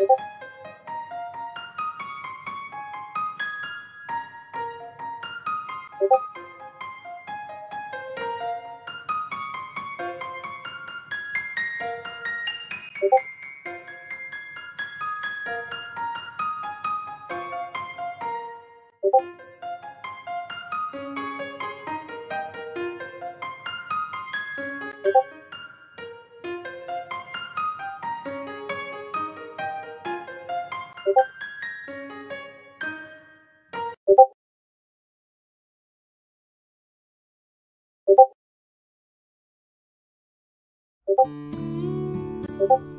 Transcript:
you Thank you.